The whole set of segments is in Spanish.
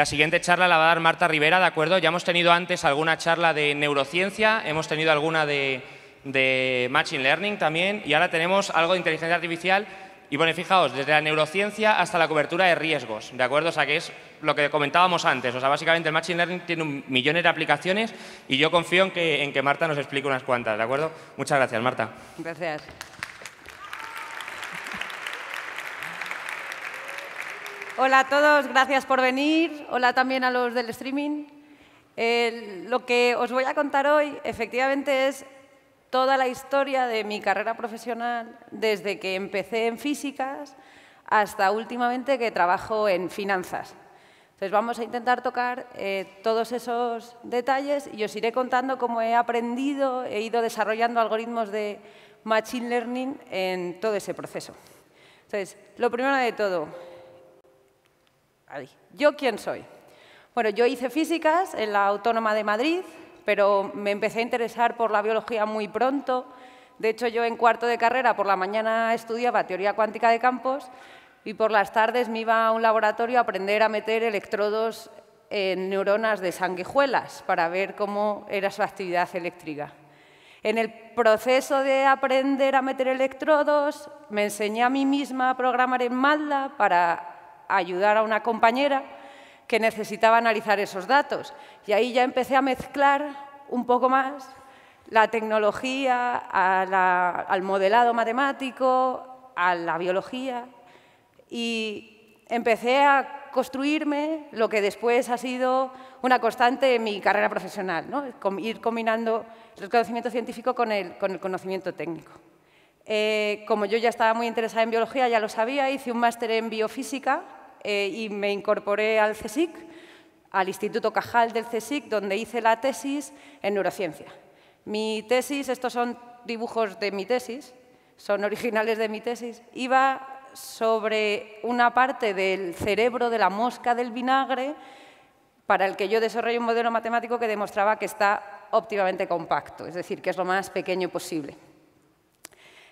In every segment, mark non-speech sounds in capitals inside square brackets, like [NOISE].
La siguiente charla la va a dar Marta Rivera, ¿de acuerdo? Ya hemos tenido antes alguna charla de neurociencia, hemos tenido alguna de, de Machine Learning también y ahora tenemos algo de inteligencia artificial y bueno, fijaos, desde la neurociencia hasta la cobertura de riesgos, ¿de acuerdo? O sea, que es lo que comentábamos antes. O sea, básicamente el Machine Learning tiene un de aplicaciones y yo confío en que, en que Marta nos explique unas cuantas, ¿de acuerdo? Muchas gracias, Marta. Gracias. Hola a todos, gracias por venir. Hola también a los del streaming. lo que os voy a contar hoy, efectivamente, es toda la historia de mi carrera profesional desde que empecé en físicas hasta últimamente que trabajo en finanzas. Entonces vamos a intentar tocar eh, todos esos detalles y os iré contando cómo he aprendido, he ido desarrollando algoritmos de Machine Learning en todo ese proceso. Entonces, lo primero de todo, ¿yo quién soy? Bueno, yo hice físicas en la Autónoma de Madrid, pero me empecé a interesar por la biología muy pronto. De hecho, yo en cuarto de carrera por la mañana estudiaba teoría cuántica de campos y por las tardes me iba a un laboratorio a aprender a meter electrodos en neuronas de sanguijuelas para ver cómo era su actividad eléctrica. En el proceso de aprender a meter electrodos, me enseñé a mí misma a programar en MATLAB para ayudar a una compañera que necesitaba analizar esos datos. Y ahí ya empecé a mezclar un poco más la tecnología al modelado matemático, a la biología, y empecé a construirme lo que después ha sido una constante en mi carrera profesional, ir combinando el conocimiento científico con el, conocimiento técnico. Eh, como yo ya estaba muy interesada en biología, ya lo sabía, hice un máster en biofísica eh, y me incorporé al CSIC, al Instituto Cajal del CSIC, donde hice la tesis en neurociencia. Mi tesis, estos son dibujos de mi tesis, son originales de mi tesis, iba sobre una parte del cerebro de la mosca del vinagre para el que yo desarrollé un modelo matemático que demostraba que está óptimamente compacto, es decir, que es lo más pequeño posible.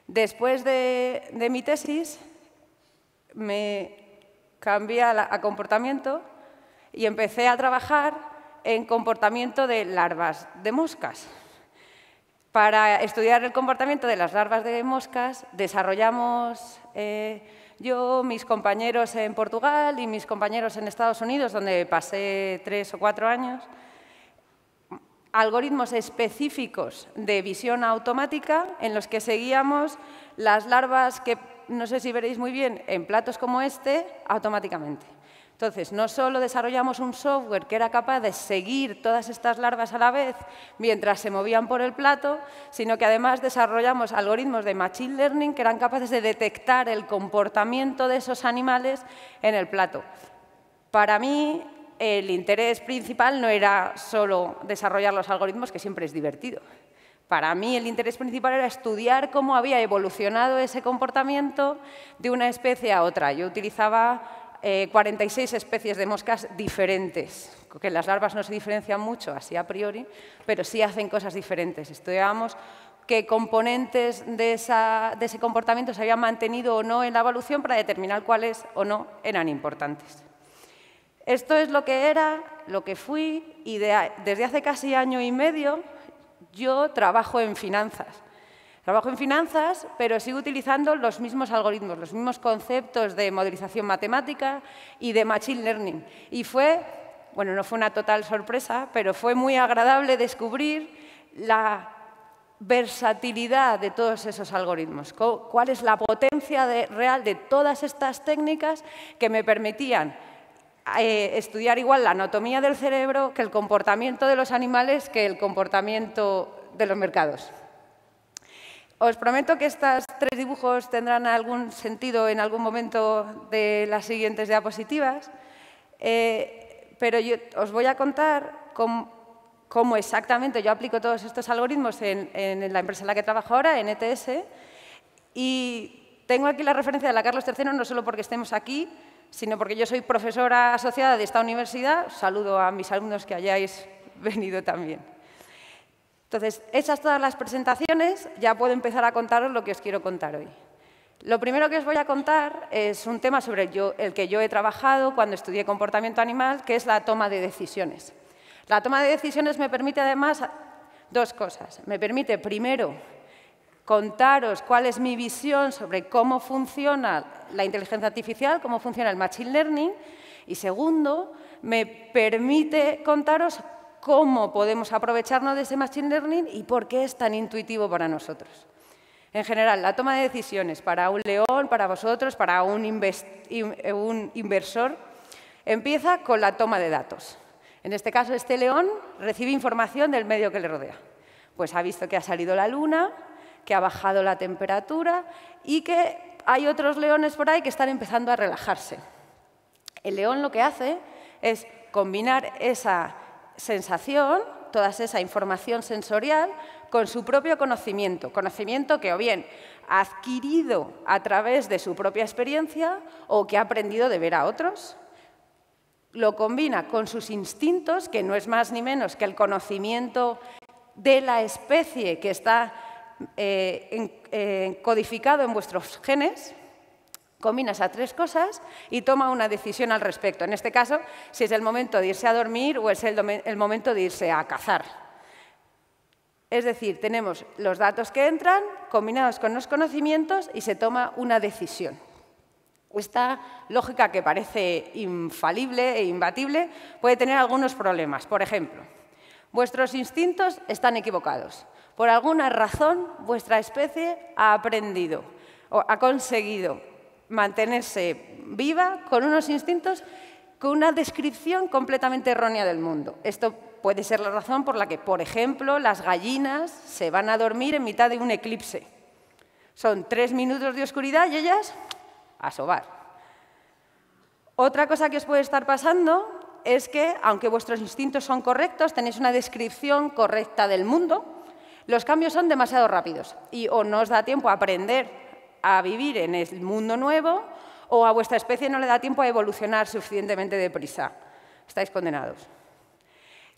Después de, de mi tesis, me cambié a, comportamiento y empecé a trabajar en comportamiento de larvas de moscas. Para estudiar el comportamiento de las larvas de moscas desarrollamos eh, yo, mis compañeros en Portugal y mis compañeros en Estados Unidos, donde pasé tres o cuatro años, algoritmos específicos de visión automática en los que seguíamos las larvas que no sé si veréis muy bien, en platos como este, automáticamente. Entonces, no solo desarrollamos un software que era capaz de seguir todas estas larvas a la vez mientras se movían por el plato, sino que además desarrollamos algoritmos de Machine Learning que eran capaces de detectar el comportamiento de esos animales en el plato. Para mí, el interés principal no era solo desarrollar los algoritmos, que siempre es divertido, para mí el interés principal era estudiar cómo había evolucionado ese comportamiento de una especie a otra. Yo utilizaba 46 eh, especies de moscas diferentes, porque las larvas no se diferencian mucho así a priori, pero sí hacen cosas diferentes. Estudiábamos qué componentes de ese comportamiento se habían mantenido o no en la evolución para determinar cuáles o no eran importantes. Esto es lo que era, lo que fui, y desde hace casi año y medio yo trabajo en finanzas. Trabajo en finanzas, pero sigo utilizando los mismos algoritmos, los mismos conceptos de modelización matemática y de machine learning. Y fue, bueno, no fue una total sorpresa, pero fue muy agradable descubrir la versatilidad de todos esos algoritmos, cuál es la potencia real de todas estas técnicas que me permitían eh, estudiar igual la anatomía del cerebro que el comportamiento de los animales que el comportamiento de los mercados. Os prometo que estos tres dibujos tendrán algún sentido en algún momento de las siguientes diapositivas, eh, pero yo os voy a contar cómo, exactamente yo aplico todos estos algoritmos en, en, la empresa en la que trabajo ahora, en ETS, y tengo aquí la referencia de la Carlos III no solo porque estemos aquí, sino porque yo soy profesora asociada de esta universidad. Saludo a mis alumnos que hayáis [LAUGHS] venido también. Entonces, hechas todas las presentaciones, ya puedo empezar a contaros lo que os quiero contar hoy. Lo primero que os voy a contar es un tema sobre el, que yo he trabajado cuando estudié comportamiento animal, que es la toma de decisiones. La toma de decisiones me permite además dos cosas. Me permite primero contaros cuál es mi visión sobre cómo funciona la inteligencia artificial, cómo funciona el machine learning. Y segundo, me permite contaros cómo podemos aprovecharnos de ese machine learning y por qué es tan intuitivo para nosotros. En general, la toma de decisiones para un león, para vosotros, para un, inversor, empieza con la toma de datos. En este caso, este león recibe información del medio que le rodea. Pues ha visto que ha salido la luna, que ha bajado la temperatura y que hay otros leones por ahí que están empezando a relajarse. El león lo que hace es combinar esa sensación, toda esa información sensorial, con su propio conocimiento, conocimiento que o bien ha adquirido a través de su propia experiencia o que ha aprendido de ver a otros. Lo combina con sus instintos, que no es más ni menos que el conocimiento de la especie que está eh, eh, codificado en vuestros genes, combina esas tres cosas y toma una decisión al respecto. En este caso, si es el momento de irse a dormir o es el momento de irse a cazar. Es decir, tenemos los datos que entran combinados con los conocimientos y se toma una decisión. Esta lógica que parece infalible e imbatible puede tener algunos problemas. Por ejemplo, vuestros instintos están equivocados. Por alguna razón, vuestra especie ha aprendido o ha conseguido mantenerse viva con unos instintos con una descripción completamente errónea del mundo. Esto puede ser la razón por la que, por ejemplo, las gallinas se van a dormir en mitad de un eclipse. Son tres minutos de oscuridad y ellas a sobar. Otra cosa que os puede estar pasando es que, aunque vuestros instintos son correctos, tenéis una descripción correcta del mundo, los cambios son demasiado rápidos y o no os da tiempo a aprender a vivir en el mundo nuevo o a vuestra especie no le da tiempo a evolucionar suficientemente deprisa. Estáis condenados.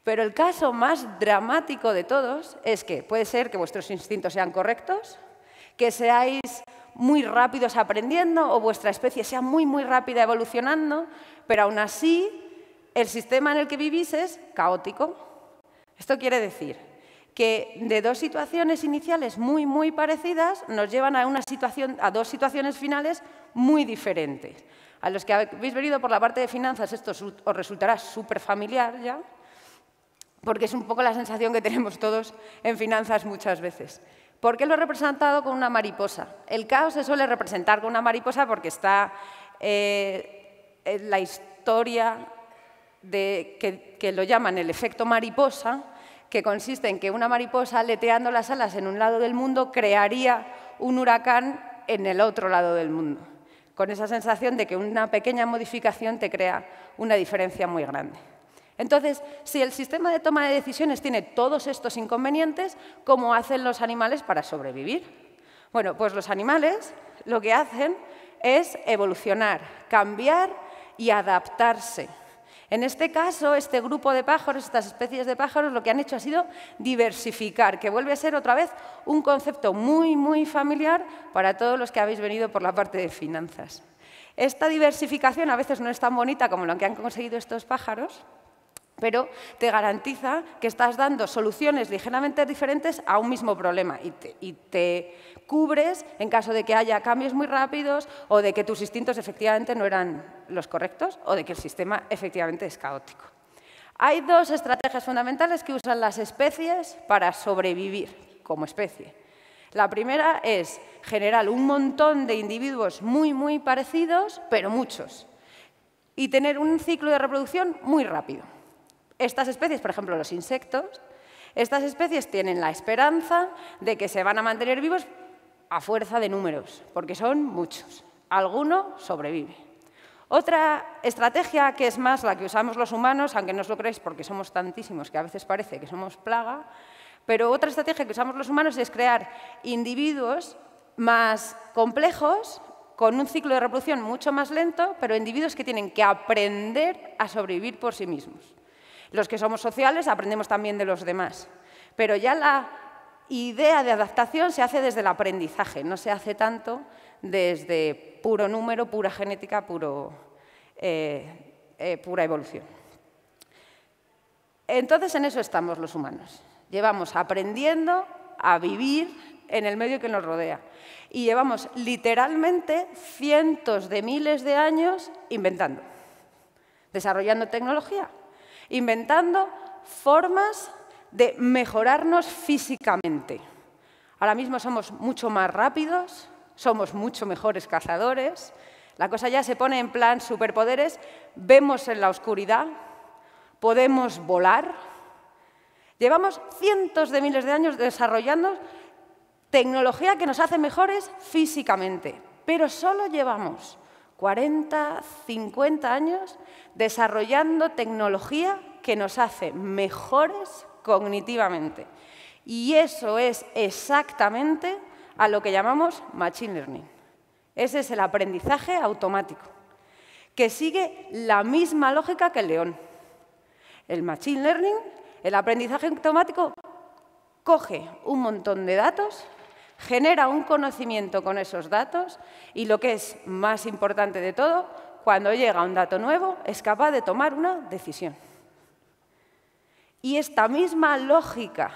Pero el caso más dramático de todos es que puede ser que vuestros instintos sean correctos, que seáis muy rápidos aprendiendo o vuestra especie sea muy, muy rápida evolucionando, pero aún así el sistema en el que vivís es caótico. Esto quiere decir que de dos situaciones iniciales muy, muy parecidas nos llevan a, una situación, a dos situaciones finales muy diferentes. A los que habéis venido por la parte de finanzas esto os resultará súper familiar ya, porque es un poco la sensación que tenemos todos en finanzas muchas veces. ¿Por qué lo he representado con una mariposa? El caos se suele representar con una mariposa porque está eh, en la historia de, que, que lo llaman el efecto mariposa, que consiste en que una mariposa leteando las alas en un lado del mundo crearía un huracán en el otro lado del mundo, con esa sensación de que una pequeña modificación te crea una diferencia muy grande. Entonces, si el sistema de toma de decisiones tiene todos estos inconvenientes, ¿cómo hacen los animales para sobrevivir? Bueno, pues los animales lo que hacen es evolucionar, cambiar y adaptarse. En este caso, este grupo de pájaros, estas especies de pájaros, lo que han hecho ha sido diversificar, que vuelve a ser otra vez un concepto muy, muy familiar para todos los que habéis venido por la parte de finanzas. Esta diversificación a veces no es tan bonita como lo que han conseguido estos pájaros, pero te garantiza que estás dando soluciones ligeramente diferentes a un mismo problema y te, cubres en caso de que haya cambios muy rápidos o de que tus instintos efectivamente no eran los correctos o de que el sistema efectivamente es caótico. Hay dos estrategias fundamentales que usan las especies para sobrevivir como especie. La primera es generar un montón de individuos muy, muy parecidos, pero muchos, y tener un ciclo de reproducción muy rápido. Estas especies, por ejemplo, los insectos, estas especies tienen la esperanza de que se van a mantener vivos a fuerza de números, porque son muchos. Alguno sobrevive. Otra estrategia que es más la que usamos los humanos, aunque no os lo creéis porque somos tantísimos que a veces parece que somos plaga, pero otra estrategia que usamos los humanos es crear individuos más complejos, con un ciclo de reproducción mucho más lento, pero individuos que tienen que aprender a sobrevivir por sí mismos. Los que somos sociales aprendemos también de los demás, pero ya la idea de adaptación se hace desde el aprendizaje, no se hace tanto desde puro número, pura genética, puro, eh, eh, pura evolución. Entonces, en eso estamos los humanos. Llevamos aprendiendo a vivir en el medio que nos rodea. Y llevamos literalmente cientos de miles de años inventando, desarrollando tecnología, inventando formas de mejorarnos físicamente. Ahora mismo somos mucho más rápidos, somos mucho mejores cazadores, la cosa ya se pone en plan superpoderes, vemos en la oscuridad, podemos volar. Llevamos cientos de miles de años desarrollando tecnología que nos hace mejores físicamente, pero solo llevamos 40, 50 años desarrollando tecnología que nos hace mejores cognitivamente. Y eso es exactamente a lo que llamamos Machine Learning. Ese es el aprendizaje automático, que sigue la misma lógica que el león. El Machine Learning, el aprendizaje automático, coge un montón de datos, genera un conocimiento con esos datos y lo que es más importante de todo, cuando llega un dato nuevo, es capaz de tomar una decisión. Y esta misma lógica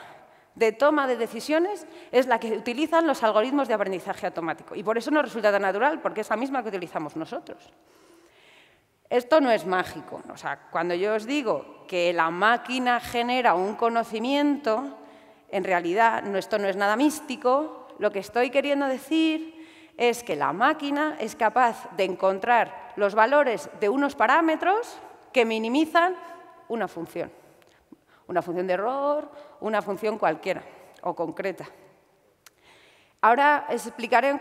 de toma de decisiones es la que utilizan los algoritmos de aprendizaje automático. Y por eso nos resulta tan natural, porque es la misma que utilizamos nosotros. Esto no es mágico. O sea, cuando yo os digo que la máquina genera un conocimiento, en realidad esto no es nada místico. Lo que estoy queriendo decir es que la máquina es capaz de encontrar los valores de unos parámetros que minimizan una función una función de error, una función cualquiera o concreta. Ahora os explicaré,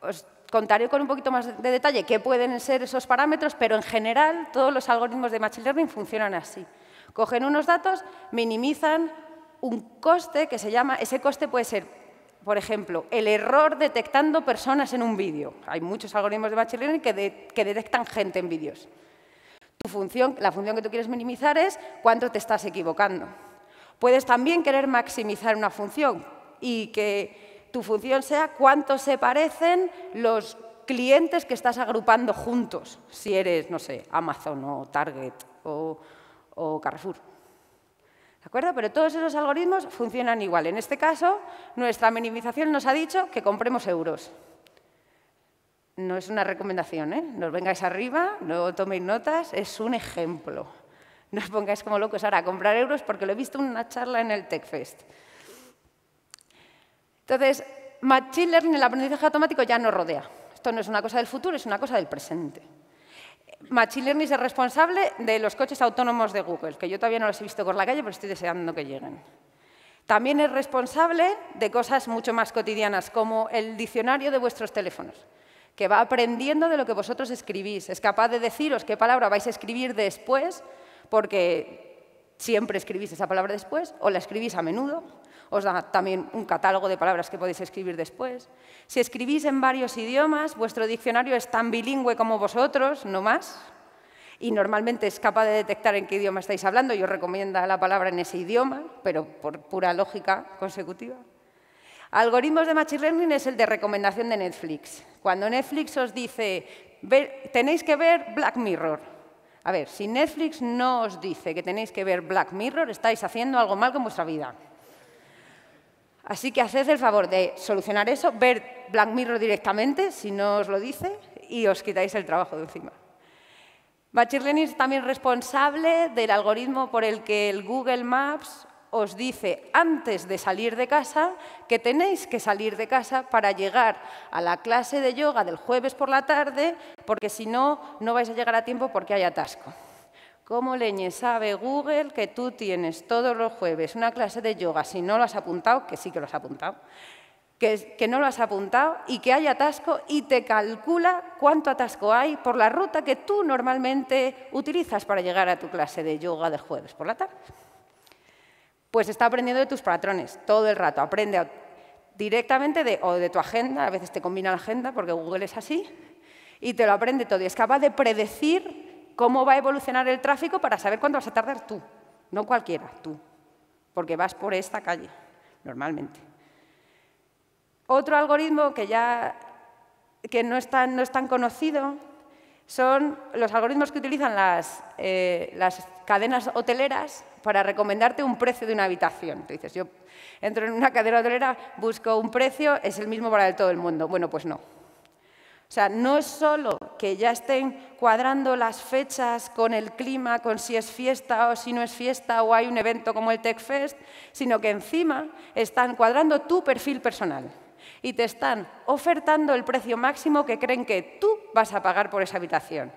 os contaré con un poquito más de detalle qué pueden ser esos parámetros, pero en general todos los algoritmos de Machine Learning funcionan así. Cogen unos datos, minimizan un coste que se llama, ese coste puede ser, por ejemplo, el error detectando personas en un vídeo. Hay muchos algoritmos de Machine Learning que, detectan gente en vídeos función, la función que tú quieres minimizar es cuánto te estás equivocando. Puedes también querer maximizar una función y que tu función sea cuánto se parecen los clientes que estás agrupando juntos, si eres, no sé, Amazon o Target o Carrefour. ¿De acuerdo? Pero todos esos algoritmos funcionan igual. En este caso, nuestra minimización nos ha dicho que compremos euros. No es una recomendación, ¿eh? No os vengáis arriba, no toméis notas, es un ejemplo. No os pongáis como locos ahora a comprar euros porque lo he visto en una charla en el TechFest. Entonces, Machine Learning, el aprendizaje automático, ya nos rodea. Esto no es una cosa del futuro, es una cosa del presente. Machine Learning es responsable de los coches autónomos de Google, que yo todavía no los he visto por la calle, pero estoy deseando que lleguen. También es responsable de cosas mucho más cotidianas, como el diccionario de vuestros teléfonos que va aprendiendo de lo que vosotros escribís. Es capaz de deciros qué palabra vais a escribir después, porque siempre escribís esa palabra después, o la escribís a menudo. Os da también un catálogo de palabras que podéis escribir después. Si escribís en varios idiomas, vuestro diccionario es tan bilingüe como vosotros, no más. Y normalmente es capaz de detectar en qué idioma estáis hablando y os recomienda la palabra en ese idioma, pero por pura lógica consecutiva. Algoritmos de Machine Learning es el de recomendación de Netflix. Cuando Netflix os dice, tenéis que ver Black Mirror. A ver, si Netflix no os dice que tenéis que ver Black Mirror, estáis haciendo algo mal con vuestra vida. Así que haced el favor de solucionar eso, ver Black Mirror directamente, si no os lo dice, y os quitáis el trabajo de encima. Machine Learning es también responsable del algoritmo por el que el Google Maps os dice antes de salir de casa que tenéis que salir de casa para llegar a la clase de yoga del jueves por la tarde, porque si no, no vais a llegar a tiempo porque hay atasco. ¿Cómo leñe sabe Google que tú tienes todos los jueves una clase de yoga si no lo has apuntado? Que sí que lo has apuntado. Que, no lo has apuntado y que hay atasco y te calcula cuánto atasco hay por la ruta que tú normalmente utilizas para llegar a tu clase de yoga del jueves por la tarde. Pues está aprendiendo de tus patrones todo el rato. Aprende directamente de, o de tu agenda, a veces te combina la agenda porque Google es así, y te lo aprende todo. Y es capaz de predecir cómo va a evolucionar el tráfico para saber cuánto vas a tardar tú, no cualquiera, tú, porque vas por esta calle, normalmente. Otro algoritmo que ya que no es tan, no es tan conocido son los algoritmos que utilizan las, eh, las cadenas hoteleras para recomendarte un precio de una habitación. Tú dices, yo entro en una cadena hotelera, busco un precio, es el mismo para todo el mundo. Bueno, pues no. O sea, no es solo que ya estén cuadrando las fechas con el clima, con si es fiesta o si no es fiesta o hay un evento como el TechFest, sino que encima están cuadrando tu perfil personal y te están ofertando el precio máximo que creen que tú vas a pagar por esa habitación.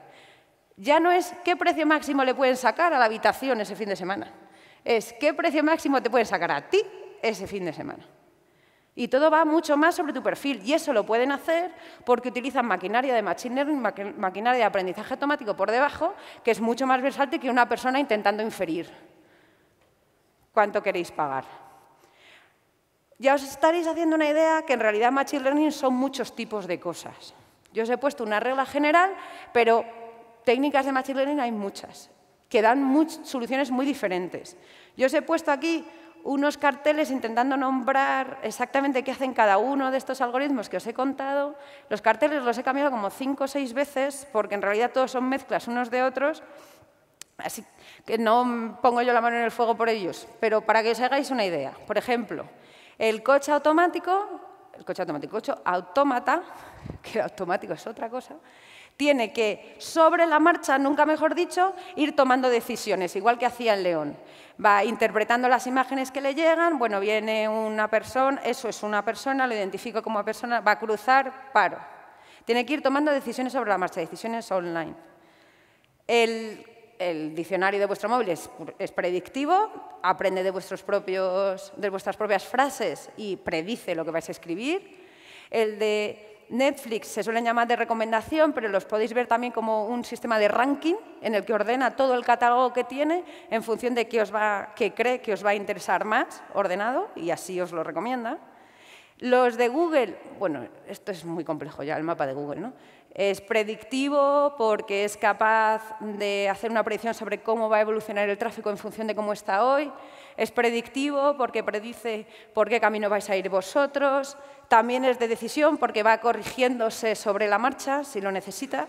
Ya no es qué precio máximo le pueden sacar a la habitación ese fin de semana, es qué precio máximo te pueden sacar a ti ese fin de semana. Y todo va mucho más sobre tu perfil. Y eso lo pueden hacer porque utilizan maquinaria de machine learning, maquinaria de aprendizaje automático por debajo, que es mucho más versátil que una persona intentando inferir cuánto queréis pagar. Ya os estaréis haciendo una idea que en realidad Machine Learning son muchos tipos de cosas. Yo os he puesto una regla general, pero técnicas de Machine Learning hay muchas, que dan soluciones muy diferentes. Yo os he puesto aquí unos carteles intentando nombrar exactamente qué hacen cada uno de estos algoritmos que os he contado. Los carteles los he cambiado como cinco o seis veces, porque en realidad todos son mezclas unos de otros, así que no pongo yo la mano en el fuego por ellos, pero para que os hagáis una idea. Por ejemplo, el coche automático, el coche automático, coche autómata, [LAUGHS] que automático es otra cosa, tiene que, sobre la marcha, nunca mejor dicho, ir tomando decisiones, igual que hacía el león. Va interpretando las imágenes que le llegan, bueno, viene una persona, eso es una persona, lo identifico como persona, va a cruzar, paro. Tiene que ir tomando decisiones sobre la marcha, decisiones online. El diccionario de vuestro móvil es, predictivo, aprende de, vuestros propios, de vuestras propias frases y predice lo que vais a escribir. El de Netflix se suelen llamar de recomendación, pero los podéis ver también como un sistema de ranking en el que ordena todo el catálogo que tiene en función de qué, cree que os va a interesar más, ordenado, y así os lo recomienda. Los de Google, bueno, esto es muy complejo ya, el mapa de Google, ¿no? Es predictivo porque es capaz de hacer una predicción sobre cómo va a evolucionar el tráfico en función de cómo está hoy. Es predictivo porque predice por qué camino vais a ir vosotros. También es de decisión porque va corrigiéndose sobre la marcha si lo necesita.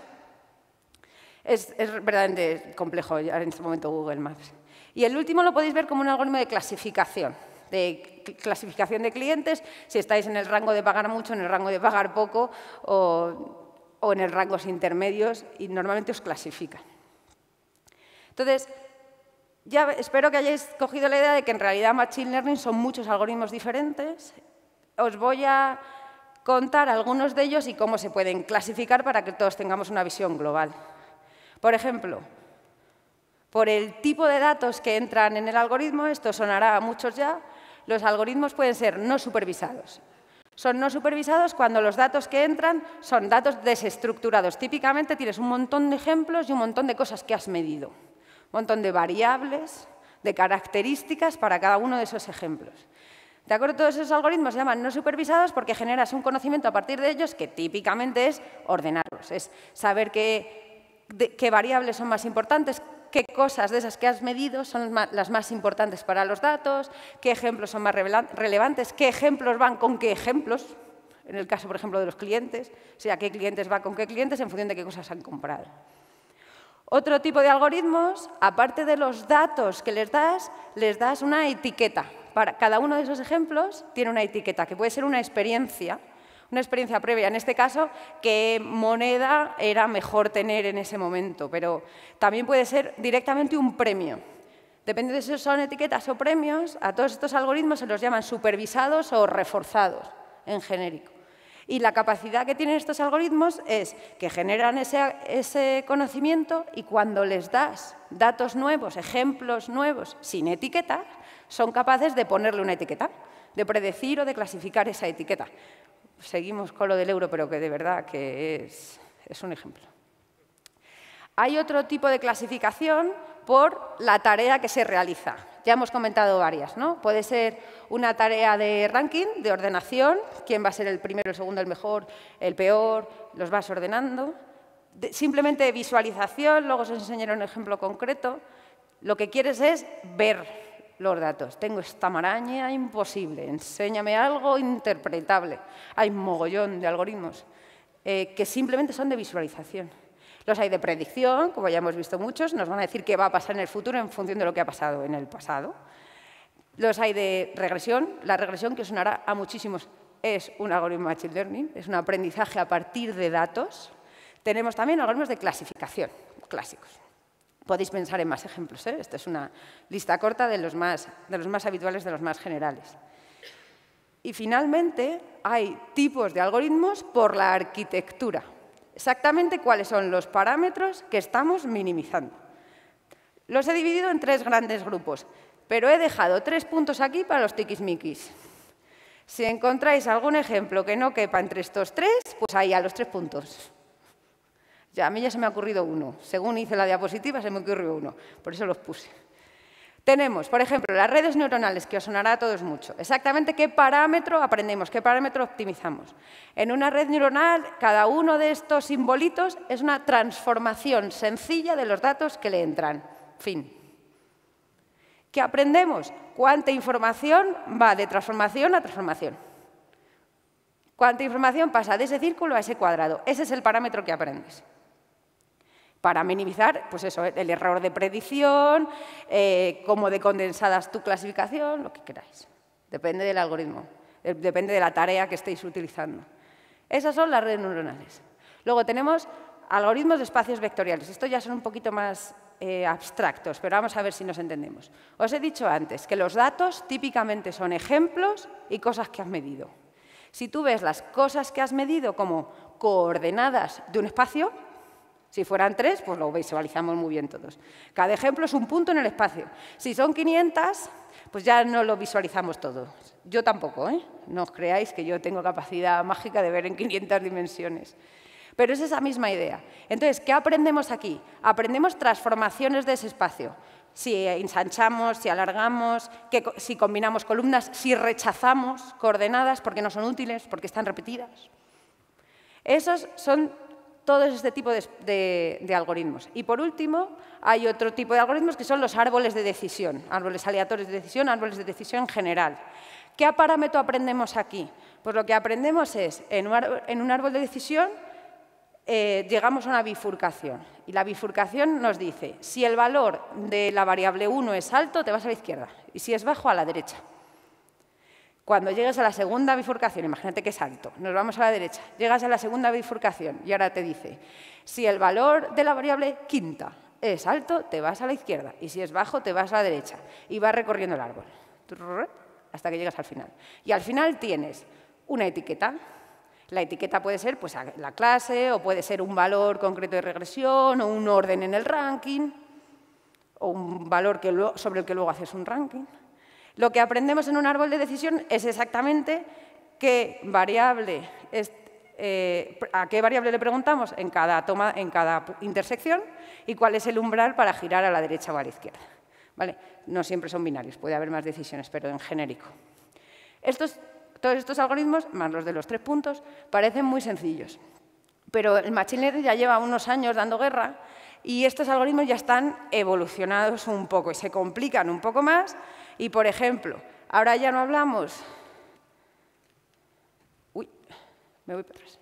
Es, verdaderamente complejo en este momento Google Maps. Y el último lo podéis ver como un algoritmo de clasificación de clasificación de clientes, si estáis en el rango de pagar mucho, en el rango de pagar poco o o en el rangos intermedios y normalmente os clasifican. Entonces, ya espero que hayáis cogido la idea de que en realidad Machine Learning son muchos algoritmos diferentes. Os voy a contar algunos de ellos y cómo se pueden clasificar para que todos tengamos una visión global. Por ejemplo, por el tipo de datos que entran en el algoritmo, esto sonará a muchos ya, los algoritmos pueden ser no supervisados. Son no supervisados cuando los datos que entran son datos desestructurados. Típicamente tienes un montón de ejemplos y un montón de cosas que has medido. Montón de variables, de características para cada uno de esos ejemplos. ¿De acuerdo? Todos esos algoritmos se llaman no supervisados porque generas un conocimiento a partir de ellos que típicamente es ordenarlos, es saber qué, qué variables son más importantes, qué cosas de esas que has medido son las más importantes para los datos, qué ejemplos son más relevantes, qué ejemplos van con qué ejemplos, en el caso, por ejemplo, de los clientes, o sea, qué clientes va con qué clientes en función de qué cosas han comprado. Otro tipo de algoritmos, aparte de los datos que les das, les das una etiqueta. Para cada uno de esos ejemplos tiene una etiqueta, que puede ser una experiencia, una experiencia previa. En este caso, qué moneda era mejor tener en ese momento, pero también puede ser directamente un premio. Depende de si son etiquetas o premios, a todos estos algoritmos se los llaman supervisados o reforzados en genérico. Y la capacidad que tienen estos algoritmos es que generan ese, conocimiento y cuando les das datos nuevos, ejemplos nuevos, sin etiqueta, son capaces de ponerle una etiqueta, de predecir o de clasificar esa etiqueta seguimos con lo del euro, pero que de verdad que es un ejemplo. Hay otro tipo de clasificación por la tarea que se realiza. Ya hemos comentado varias, ¿no? Puede ser una tarea de ranking, de ordenación, quién va a ser el primero, el segundo, el mejor, el peor, los vas ordenando. simplemente visualización, luego os enseñaré un ejemplo concreto. Lo que quieres es ver los datos. Tengo esta maraña imposible, enséñame algo interpretable. Hay mogollón de algoritmos. eh, que simplemente son de visualización. Los hay de predicción, como ya hemos visto muchos, nos van a decir qué va a pasar en el futuro en función de lo que ha pasado en el pasado. Los hay de regresión, la regresión que sonará a muchísimos es un algoritmo de Machine Learning, es un aprendizaje a partir de datos. Tenemos también algoritmos de clasificación, clásicos. Podéis pensar en más ejemplos. ¿eh? Esta es una lista corta de los, más, de los más habituales, de los más generales. Y finalmente, hay tipos de algoritmos por la arquitectura. Exactamente cuáles son los parámetros que estamos minimizando. Los he dividido en tres grandes grupos, pero he dejado tres puntos aquí para los tiquismiquis. Si encontráis algún ejemplo que no quepa entre estos tres, pues ahí a los tres puntos. Ya, a mí ya se me ha ocurrido uno. Según hice la diapositiva, se me ocurrió uno. Por eso los puse. Tenemos, por ejemplo, las redes neuronales, que os sonará a todos mucho. Exactamente qué parámetro aprendemos, qué parámetro optimizamos. En una red neuronal, cada uno de estos simbolitos es una transformación sencilla de los datos que le entran. Fin. ¿Qué aprendemos? ¿Cuánta información va de transformación a transformación? ¿Cuánta información pasa de ese círculo a ese cuadrado? Ese es el parámetro que aprendes. Para minimizar pues eso, el error de predicción, eh, cómo de condensadas tu clasificación, lo que queráis. Depende del algoritmo, depende de la tarea que estéis utilizando. Esas son las redes neuronales. Luego tenemos algoritmos de espacios vectoriales. Estos ya son un poquito más eh, abstractos, pero vamos a ver si nos entendemos. Os he dicho antes que los datos típicamente son ejemplos y cosas que has medido. Si tú ves las cosas que has medido como coordenadas de un espacio, si fueran tres, pues lo visualizamos muy bien todos. Cada ejemplo es un punto en el espacio. Si son 500, pues ya no lo visualizamos todos. Yo tampoco, ¿eh? No os creáis que yo tengo capacidad mágica de ver en 500 dimensiones. Pero es esa misma idea. Entonces, ¿qué aprendemos aquí? Aprendemos transformaciones de ese espacio. Si ensanchamos, si alargamos, si combinamos columnas, si rechazamos coordenadas porque no son útiles, porque están repetidas. Esos son todo este tipo de, algoritmos. Y por último, hay otro tipo de algoritmos que son los árboles de decisión, árboles aleatorios de decisión, árboles de decisión en general. ¿Qué parámetro aprendemos aquí? Pues lo que aprendemos es, en un árbol de decisión, eh, llegamos a una bifurcación. Y la bifurcación nos dice, si el valor de la variable 1 es alto, te vas a la izquierda, y si es bajo, a la derecha. Cuando llegas a la segunda bifurcación, imagínate que es alto, nos vamos a la derecha, llegas a la segunda bifurcación y ahora te dice, si el valor de la variable quinta es alto, te vas a la izquierda, y si es bajo, te vas a la derecha, y vas recorriendo el árbol, hasta que llegas al final. Y al final tienes una etiqueta, la etiqueta puede ser pues, la clase o puede ser un valor concreto de regresión o un orden en el ranking o un valor sobre el que luego haces un ranking. Lo que aprendemos en un árbol de decisión es exactamente qué variable eh, a qué variable le preguntamos en cada, toma, en cada intersección y cuál es el umbral para girar a la derecha o a la izquierda. ¿Vale? No siempre son binarios, puede haber más decisiones, pero en genérico. Estos todos estos algoritmos, más los de los tres puntos, parecen muy sencillos. Pero el Machine Learning ya lleva unos años dando guerra y estos algoritmos ya están evolucionados un poco y se complican un poco más. Y, por ejemplo, ahora ya no hablamos... Uy, me voy para atrás.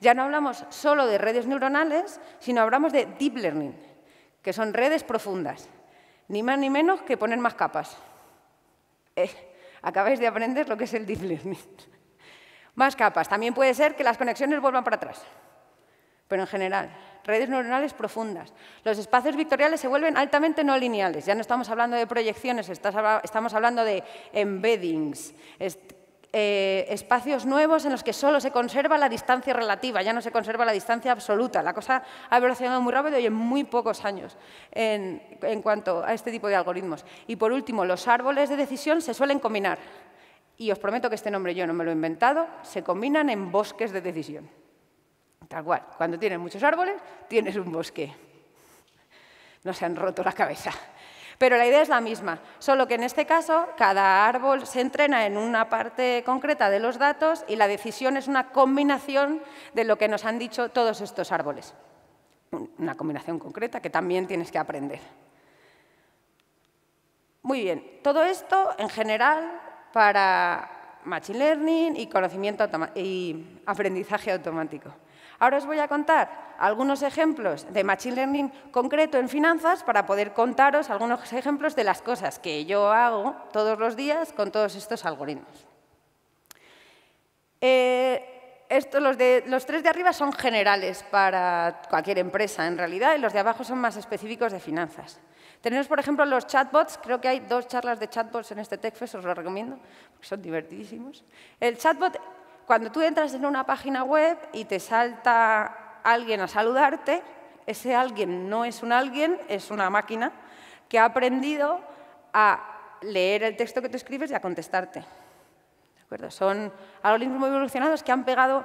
Ya no hablamos solo de redes neuronales, sino hablamos de deep learning, que son redes profundas. Ni más ni menos que poner más capas. Eh, acabáis de aprender lo que es el deep learning. Más capas. También puede ser que las conexiones vuelvan para atrás. Pero en general, redes neuronales profundas. Los espacios vectoriales se vuelven altamente no lineales. Ya no estamos hablando de proyecciones, estamos hablando de embeddings, eh, espacios nuevos en los que solo se conserva la distancia relativa, ya no se conserva la distancia absoluta. La cosa ha evolucionado muy rápido y en muy pocos años en, en cuanto a este tipo de algoritmos. Y por último, los árboles de decisión se suelen combinar. Y os prometo que este nombre yo no me lo he inventado, se combinan en bosques de decisión. Tal cual, cuando tienes muchos árboles, tienes un bosque. No se han roto la cabeza. Pero la idea es la misma, solo que en este caso cada árbol se entrena en una parte concreta de los datos y la decisión es una combinación de lo que nos han dicho todos estos árboles. Una combinación concreta que también tienes que aprender. Muy bien, todo esto en general para Machine Learning y conocimiento y aprendizaje automático. Ahora os voy a contar algunos ejemplos de Machine Learning concreto en finanzas para poder contaros algunos ejemplos de las cosas que yo hago todos los días con todos estos algoritmos. Eh, los, tres de arriba son generales para cualquier empresa, en realidad, y los de abajo son más específicos de finanzas. Tenemos, por ejemplo, los chatbots. Creo que hay dos charlas de chatbots en este TechFest, os lo recomiendo, porque son divertidísimos. El chatbot, cuando tú entras en una página web y te salta alguien a saludarte, ese alguien no es un alguien, es una máquina que ha aprendido a leer el texto que tú escribes y a contestarte. Son algoritmos muy evolucionados que han pegado,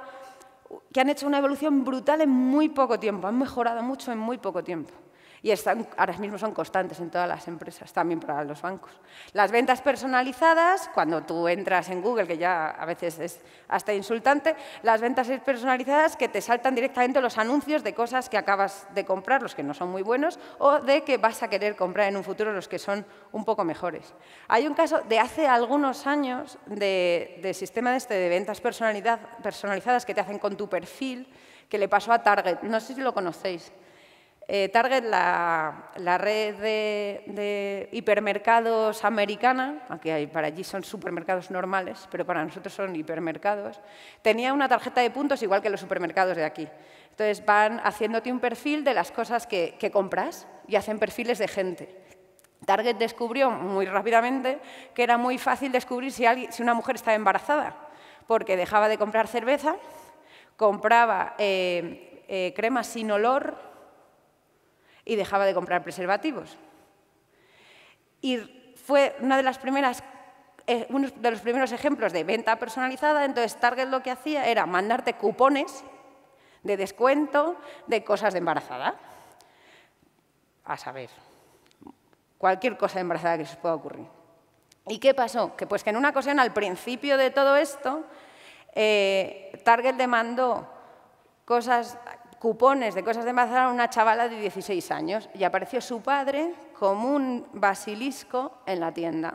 que han hecho una evolución brutal en muy poco tiempo, han mejorado mucho en muy poco tiempo y ahora mismo son constantes en todas las empresas, también para los bancos. Las ventas personalizadas, cuando tú entras en Google, que ya a veces es hasta insultante, las ventas personalizadas que te saltan directamente los anuncios de cosas que acabas de comprar, los que no son muy buenos, o de que vas a querer comprar en un futuro los que son un poco mejores. Hay un caso de hace algunos años de, de sistema este de ventas personalizadas que te hacen con tu perfil, que le pasó a Target. No sé si lo conocéis. Eh, Target, la, red de, hipermercados americana, aunque para allí son supermercados normales, pero para nosotros son hipermercados, tenía una tarjeta de puntos igual que los supermercados de aquí. Entonces van haciéndote un perfil de las cosas que, compras y hacen perfiles de gente. Target descubrió muy rápidamente que era muy fácil descubrir si, una mujer estaba embarazada, porque dejaba de comprar cerveza, compraba eh, eh, cremas sin olor, y dejaba de comprar preservativos. Y fue una de las primeras, eh, uno de los primeros ejemplos de venta personalizada, entonces Target lo que hacía era mandarte cupones de descuento de cosas de embarazada. A saber, cualquier cosa de embarazada que se pueda ocurrir. ¿Y qué pasó? Que pues que en una ocasión, al principio de todo esto, eh, Target demandó cosas cupones de cosas de embarazada a una chavala de 16 años y apareció su padre como un basilisco en la tienda,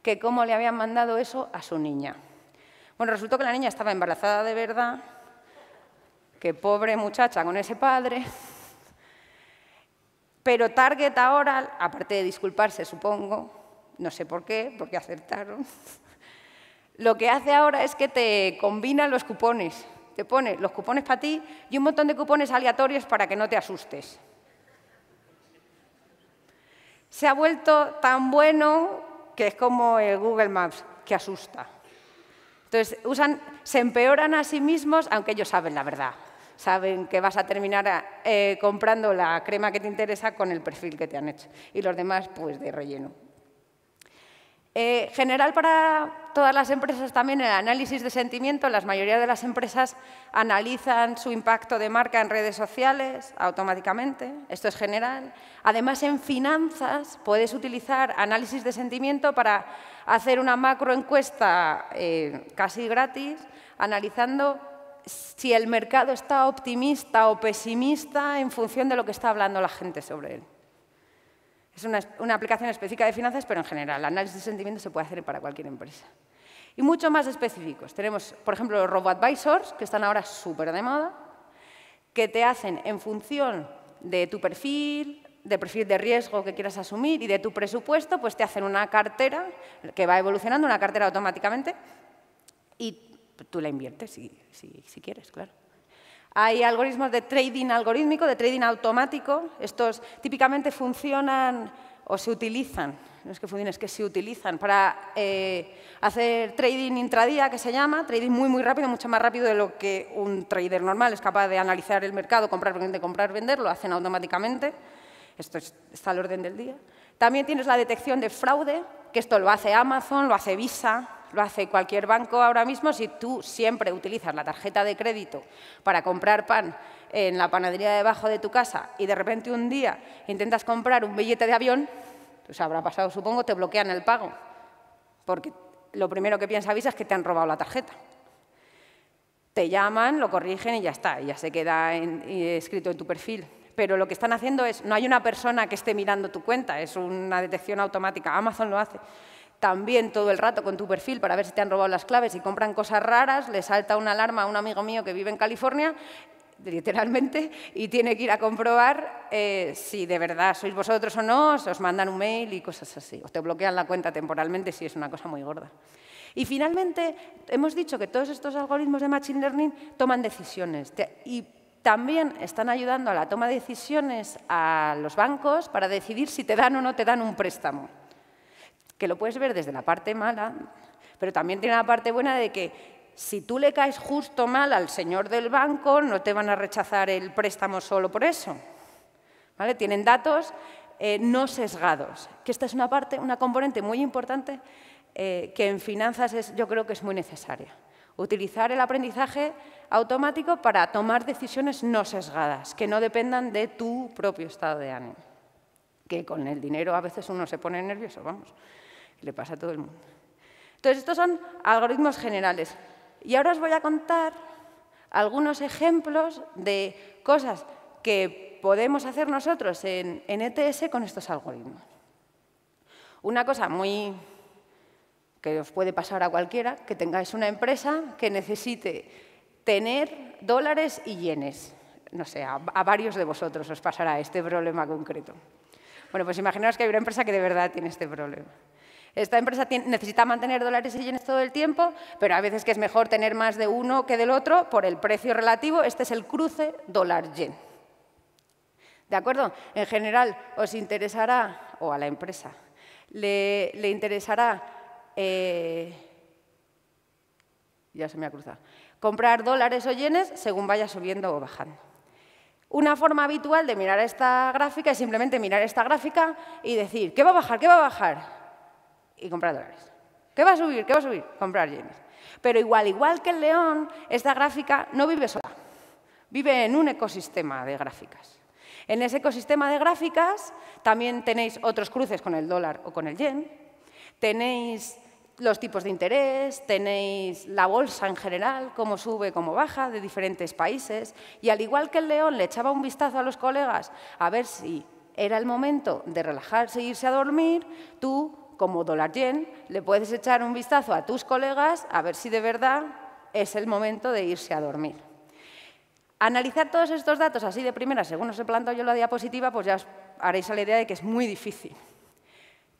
que cómo le habían mandado eso a su niña. Bueno, resultó que la niña estaba embarazada de verdad, que pobre muchacha con ese padre, pero Target ahora, aparte de disculparse, supongo, no sé por qué, porque acertaron, lo que hace ahora es que te combina los cupones te pone los cupones para ti y un montón de cupones aleatorios para que no te asustes. Se ha vuelto tan bueno que es como el Google Maps, que asusta. Entonces, usan, se empeoran a sí mismos, aunque ellos saben la verdad. Saben que vas a terminar eh, comprando la crema que te interesa con el perfil que te han hecho. Y los demás, pues, de relleno. Eh, general para todas las empresas también el análisis de sentimiento. La mayoría de las empresas analizan su impacto de marca en redes sociales automáticamente. Esto es general. Además, en finanzas puedes utilizar análisis de sentimiento para hacer una macroencuesta eh, casi gratis, analizando si el mercado está optimista o pesimista en función de lo que está hablando la gente sobre él. Es una, aplicación específica de finanzas, pero en general, el análisis de sentimientos se puede hacer para cualquier empresa. Y mucho más específicos. Tenemos, por ejemplo, los robo-advisors, que están ahora súper de moda, que te hacen en función de tu perfil, de perfil de riesgo que quieras asumir y de tu presupuesto, pues te hacen una cartera que va evolucionando, una cartera automáticamente, y tú la inviertes si quieres, claro. Hay algoritmos de trading algorítmico, de trading automático. Estos típicamente funcionan o se utilizan, no es que funcionen, es que se utilizan para eh, hacer trading intradía, que se llama, trading muy, muy rápido, mucho más rápido de lo que un trader normal es capaz de analizar el mercado, comprar, vender, comprar, vender, lo hacen automáticamente. Esto está al orden del día. También tienes la detección de fraude, que esto lo hace Amazon, lo hace Visa, lo hace cualquier banco ahora mismo. Si tú siempre utilizas la tarjeta de crédito para comprar pan en la panadería debajo de tu casa y de repente un día intentas comprar un billete de avión, pues habrá pasado, supongo, te bloquean el pago. Porque lo primero que piensa Visa es que te han robado la tarjeta. Te llaman, lo corrigen y ya está, ya se queda escrito en tu perfil. Pero lo que están haciendo es, no hay una persona que esté mirando tu cuenta, es una detección automática. Amazon lo hace también todo el rato con tu perfil para ver si te han robado las claves y compran cosas raras, le salta una alarma a un amigo mío que vive en California literalmente, y tiene que ir a comprobar eh, si de verdad sois vosotros o no, os mandan un mail y cosas así. O te bloquean la cuenta temporalmente si es una cosa muy gorda. Y finalmente, hemos dicho que todos estos algoritmos de Machine Learning toman decisiones y también están ayudando a la toma de decisiones a los bancos para decidir si te dan o no te dan un préstamo. Que lo puedes ver desde la parte mala, pero también tiene la parte buena de que si tú le caes justo mal al señor del banco, no te van a rechazar el préstamo solo por eso. ¿Vale? Tienen datos eh, no sesgados, que esta es una parte, una componente muy importante eh, que en finanzas es, yo creo que es muy necesaria. Utilizar el aprendizaje automático para tomar decisiones no sesgadas, que no dependan de tu propio estado de ánimo. Que con el dinero a veces uno se pone nervioso, vamos, le pasa a todo el mundo. Entonces, estos son algoritmos generales. Y ahora os voy a contar algunos ejemplos de cosas que podemos hacer nosotros en, ETS con estos algoritmos. Una cosa muy que os puede pasar a cualquiera, que tengáis una empresa que necesite tener dólares y yenes. No sé, a, a, varios de vosotros os pasará este problema concreto. Bueno, pues imaginaos que hay una empresa que de verdad tiene este problema. Esta empresa necesita mantener dólares y yenes todo el tiempo, pero a veces que es mejor tener más de uno que del otro por el precio relativo. Este es el cruce dólar-yen. ¿De acuerdo? En general, os interesará, o a la empresa, le, interesará, eh, ya se me ha cruzado, comprar dólares o yenes según vaya subiendo o bajando. Una forma habitual de mirar esta gráfica es simplemente mirar esta gráfica y decir, ¿qué va a bajar? ¿Qué va a bajar? Y comprar dólares. ¿Qué va a subir? ¿Qué va a subir? Comprar yenes. Pero igual, igual que el león, esta gráfica no vive sola. Vive en un ecosistema de gráficas. En ese ecosistema de gráficas también tenéis otros cruces con el dólar o con el yen. Tenéis los tipos de interés, tenéis la bolsa en general, cómo sube, cómo baja de diferentes países. Y al igual que el león le echaba un vistazo a los colegas a ver si era el momento de relajarse e irse a dormir, tú como dólar yen, le puedes echar un vistazo a tus colegas a ver si de verdad es el momento de irse a dormir. Analizar todos estos datos así de primera, según os he plantado yo la diapositiva, pues ya os haréis la idea de que es muy difícil.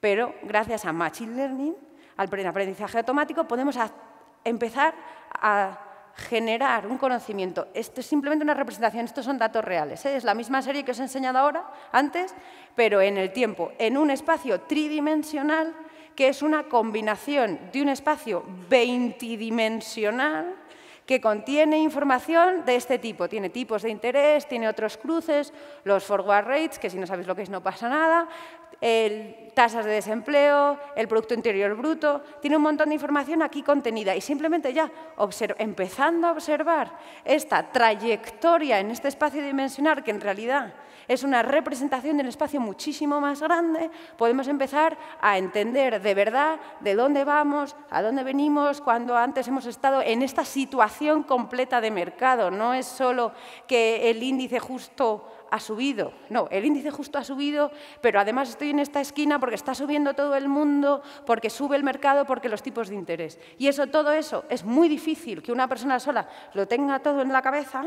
Pero gracias a Machine Learning, al aprendizaje automático, podemos empezar a generar un conocimiento. Esto es simplemente una representación, estos son datos reales. ¿eh? Es la misma serie que os he enseñado ahora, antes, pero en el tiempo, en un espacio tridimensional que es una combinación de un espacio veintidimensional que contiene información de este tipo. Tiene tipos de interés, tiene otros cruces, los forward rates, que si no sabéis lo que es no pasa nada, el, tasas de desempleo, el Producto Interior Bruto, tiene un montón de información aquí contenida y simplemente ya empezando a observar esta trayectoria en este espacio dimensional que en realidad es una representación del espacio muchísimo más grande, podemos empezar a entender de verdad de dónde vamos, a dónde venimos, cuando antes hemos estado en esta situación completa de mercado. No es solo que el índice justo ha subido. No, el índice justo ha subido, pero además estoy en esta esquina porque está subiendo todo el mundo, porque sube el mercado, porque los tipos de interés. Y eso, todo eso, es muy difícil que una persona sola lo tenga todo en la cabeza,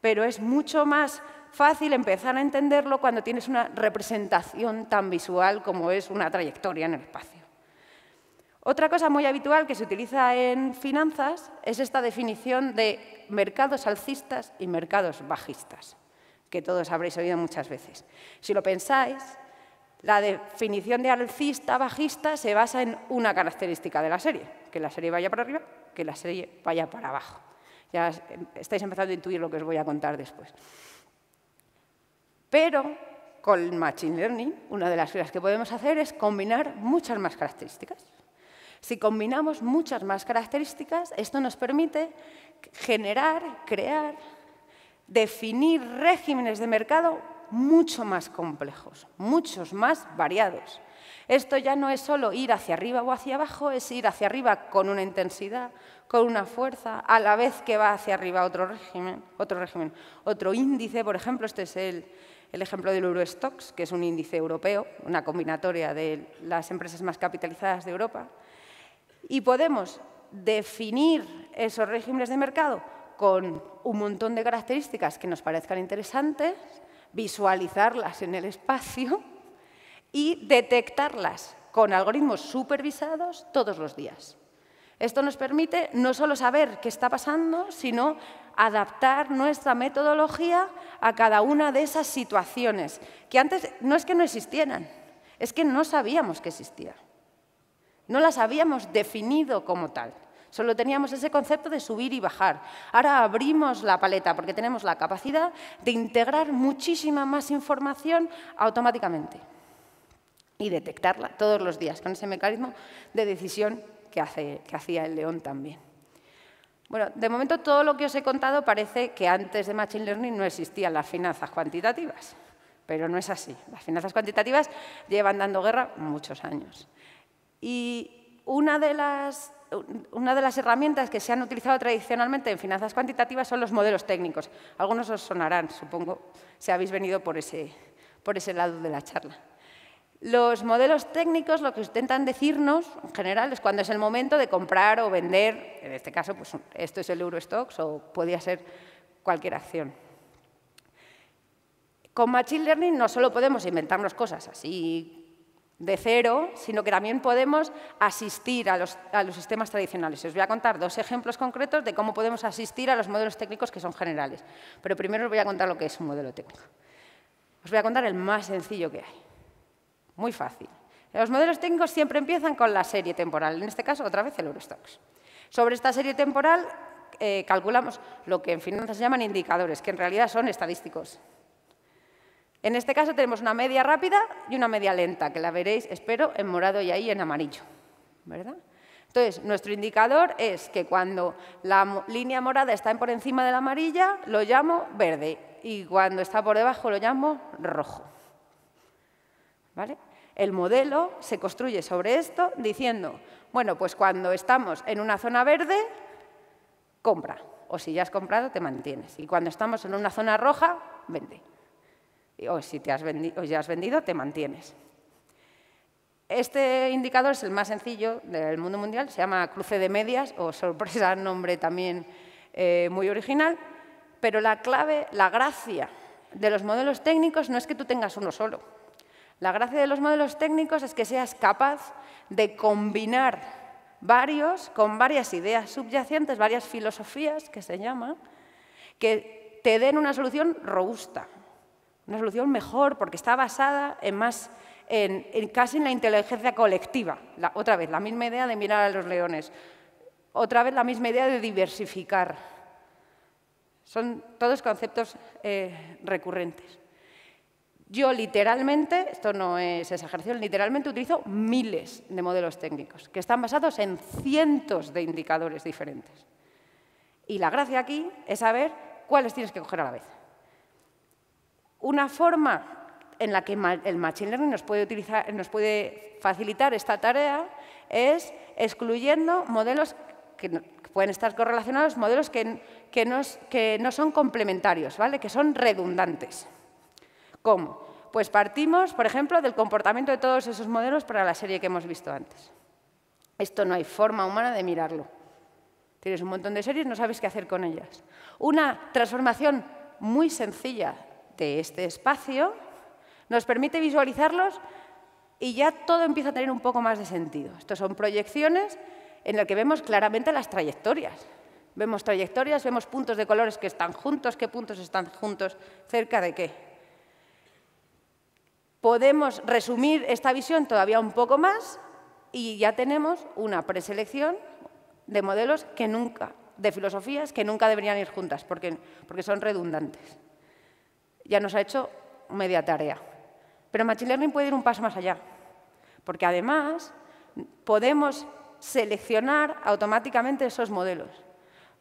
pero es mucho más fácil empezar a entenderlo cuando tienes una representación tan visual como es una trayectoria en el espacio. Otra cosa muy habitual que se utiliza en finanzas es esta definición de mercados alcistas y mercados bajistas que todos habréis oído muchas veces. Si lo pensáis, la definición de alcista bajista se basa en una característica de la serie, que la serie vaya para arriba, que la serie vaya para abajo. Ya estáis empezando a intuir lo que os voy a contar después. Pero con Machine Learning, una de las cosas que podemos hacer es combinar muchas más características. Si combinamos muchas más características, esto nos permite generar, crear definir regímenes de mercado mucho más complejos, muchos más variados. Esto ya no es solo ir hacia arriba o hacia abajo, es ir hacia arriba con una intensidad, con una fuerza, a la vez que va hacia arriba otro régimen, otro régimen, otro índice, por ejemplo, este es el, el ejemplo del Eurostox, que es un índice europeo, una combinatoria de las empresas más capitalizadas de Europa. Y podemos definir esos regímenes de mercado con un montón de características que nos parezcan interesantes, visualizarlas en el espacio y detectarlas con algoritmos supervisados todos los días. Esto nos permite no solo saber qué está pasando, sino adaptar nuestra metodología a cada una de esas situaciones, que antes no es que no existieran, es que no sabíamos que existían. No las habíamos definido como tal. Solo teníamos ese concepto de subir y bajar. Ahora abrimos la paleta porque tenemos la capacidad de integrar muchísima más información automáticamente y detectarla todos los días con ese mecanismo de decisión que, hace, que hacía el león también. Bueno, de momento todo lo que os he contado parece que antes de Machine Learning no existían las finanzas cuantitativas, pero no es así. Las finanzas cuantitativas llevan dando guerra muchos años. Y una de las, una de las herramientas que se han utilizado tradicionalmente en finanzas cuantitativas son los modelos técnicos. Algunos os sonarán, supongo, si habéis venido por ese, por ese lado de la charla. Los modelos técnicos lo que intentan decirnos, en general, es cuando es el momento de comprar o vender, en este caso, pues esto es el Eurostox o podría ser cualquier acción. Con Machine Learning no solo podemos inventarnos cosas así de cero, sino que también podemos asistir a los, a los, sistemas tradicionales. Os voy a contar dos ejemplos concretos de cómo podemos asistir a los modelos técnicos que son generales. Pero primero os voy a contar lo que es un modelo técnico. Os voy a contar el más sencillo que hay. Muy fácil. Los modelos técnicos siempre empiezan con la serie temporal, en este caso otra vez el Eurostox. Sobre esta serie temporal eh, calculamos lo que en finanzas se llaman indicadores, que en realidad son estadísticos. En este caso tenemos una media rápida y una media lenta, que la veréis, espero, en morado y ahí en amarillo. ¿verdad? Entonces, nuestro indicador es que cuando la línea morada está por encima de la amarilla, lo llamo verde, y cuando está por debajo lo llamo rojo. ¿Vale? El modelo se construye sobre esto diciendo, bueno, pues cuando estamos en una zona verde, compra. O si ya has comprado, te mantienes. Y cuando estamos en una zona roja, vende. O si te has vendido, o ya has vendido, te mantienes. Este indicador es el más sencillo del mundo mundial, se llama cruce de medias, o sorpresa, [LAUGHS] nombre también eh, muy original, pero la clave, la gracia de los modelos técnicos no es que tú tengas uno solo. La gracia de los modelos técnicos es que seas capaz de combinar varios con varias ideas subyacentes, varias filosofías que se llaman, que te den una solución robusta, una solución mejor porque está basada en más en, casi en la inteligencia colectiva. otra vez, la misma idea de mirar a los leones. Otra vez, la misma idea de diversificar. Son todos conceptos eh, recurrentes. Yo literalmente, esto no es exageración, literalmente utilizo miles de modelos técnicos que están basados en cientos de indicadores diferentes. Y la gracia aquí es saber cuáles tienes que coger a la vez. Una forma en la que el Machine Learning nos puede, facilitar esta tarea es excluyendo modelos que pueden estar correlacionados, modelos que, que no son complementarios, ¿vale? que son redundantes. ¿Cómo? Pues partimos, por ejemplo, del comportamiento de todos esos modelos para la serie que hemos visto antes. Esto no hay forma humana de mirarlo. Tienes un montón de series, no sabes qué hacer con ellas. Una transformación muy sencilla de este espacio nos permite visualizarlos y ya todo empieza a tener un poco más de sentido. Estos son proyecciones en las que vemos claramente las trayectorias. Vemos trayectorias, vemos puntos de colores que están juntos, qué puntos están juntos, cerca de qué. Podemos resumir esta visión todavía un poco más y ya tenemos una preselección de modelos que nunca, de filosofías que nunca deberían ir juntas porque, porque son redundantes. Ya nos ha hecho media tarea. Pero Machine Learning puede ir un paso más allá, porque además podemos seleccionar automáticamente esos modelos.